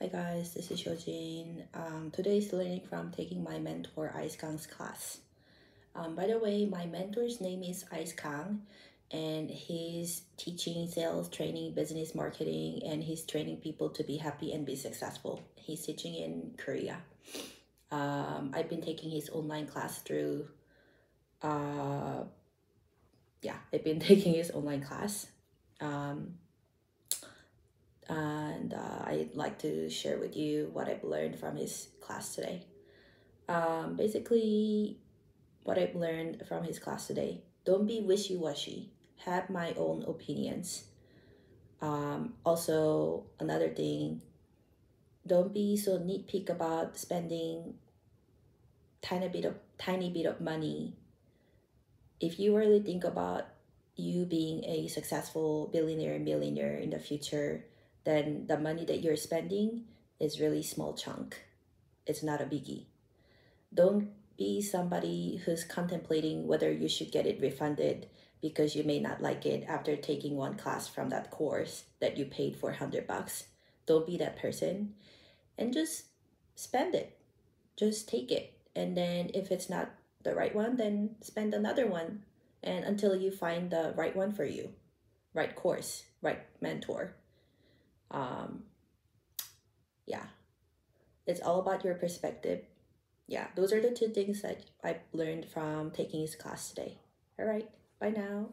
Hi guys, this is Hyojin. Um, today's learning from taking my mentor Ice Kang's class. Um, by the way, my mentor's name is Ice Kang and he's teaching sales, training, business marketing, and he's training people to be happy and be successful. He's teaching in Korea. Um, I've been taking his online class through, uh, yeah, I've been taking his online class. Um, and uh, I'd like to share with you what I've learned from his class today. Um, basically, what I've learned from his class today don't be wishy washy, have my own opinions. Um, also, another thing, don't be so nitpick about spending tiny bit of tiny bit of money. If you really think about you being a successful billionaire millionaire in the future, then the money that you're spending is really small chunk. It's not a biggie. Don't be somebody who's contemplating whether you should get it refunded because you may not like it after taking one class from that course that you paid for 100 bucks. Don't be that person and just spend it. Just take it. And then if it's not the right one, then spend another one and until you find the right one for you. Right course, right mentor um yeah. It's all about your perspective. Yeah those are the two things that i learned from taking his class today. All right bye now